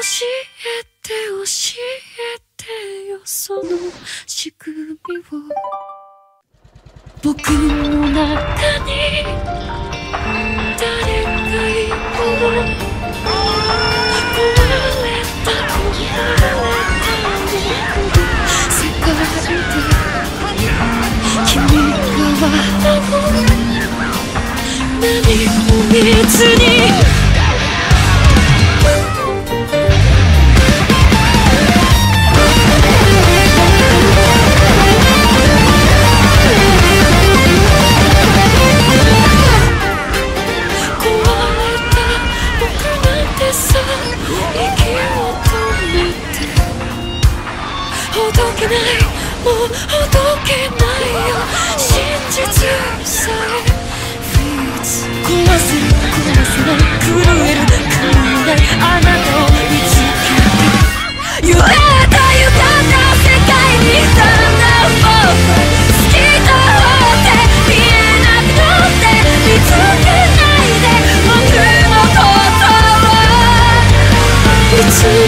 えて教えてよその仕組みを僕の中に誰かいる壊れた壊れた世界で君が何も見ずにさ息を止めてほどけないもうほどけないよ真実さえ壊せる壊せない震える考えあなたを導ける夢だ see